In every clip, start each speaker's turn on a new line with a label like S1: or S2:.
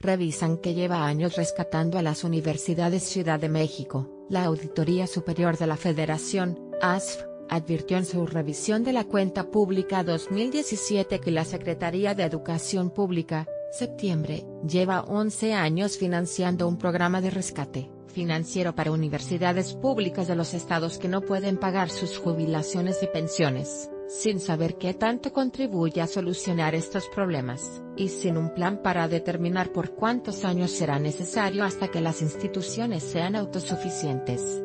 S1: revisan que lleva años rescatando a las universidades Ciudad de México. La Auditoría Superior de la Federación, ASF, advirtió en su revisión de la cuenta pública 2017 que la Secretaría de Educación Pública, septiembre, lleva 11 años financiando un programa de rescate financiero para universidades públicas de los estados que no pueden pagar sus jubilaciones y pensiones sin saber qué tanto contribuye a solucionar estos problemas, y sin un plan para determinar por cuántos años será necesario hasta que las instituciones sean autosuficientes.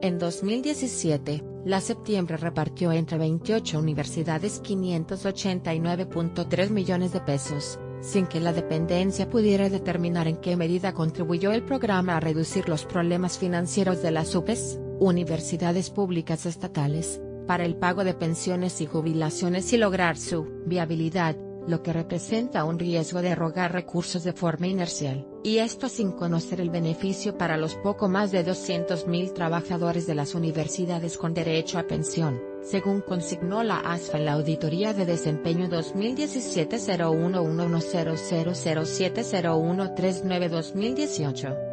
S1: En 2017, la septiembre repartió entre 28 universidades 589.3 millones de pesos, sin que la dependencia pudiera determinar en qué medida contribuyó el programa a reducir los problemas financieros de las UPES, universidades públicas estatales, para el pago de pensiones y jubilaciones y lograr su viabilidad, lo que representa un riesgo de erogar recursos de forma inercial, y esto sin conocer el beneficio para los poco más de 200.000 trabajadores de las universidades con derecho a pensión, según consignó la ASFA en la Auditoría de Desempeño 2017 011110070139-2018.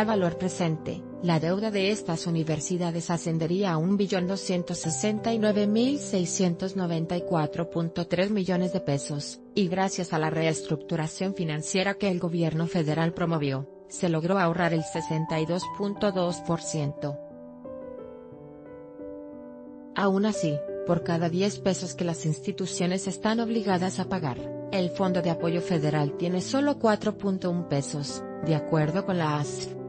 S1: A valor presente, la deuda de estas universidades ascendería a 1.269.694.3 millones de pesos, y gracias a la reestructuración financiera que el gobierno federal promovió, se logró ahorrar el 62.2%. Aún así, por cada 10 pesos que las instituciones están obligadas a pagar, el Fondo de Apoyo Federal tiene solo 4.1 pesos, de acuerdo con la ASF.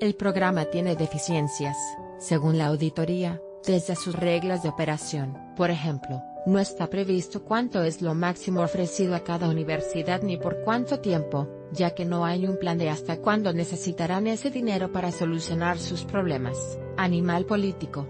S1: El programa tiene deficiencias, según la auditoría, desde sus reglas de operación. Por ejemplo, no está previsto cuánto es lo máximo ofrecido a cada universidad ni por cuánto tiempo, ya que no hay un plan de hasta cuándo necesitarán ese dinero para solucionar sus problemas. Animal político.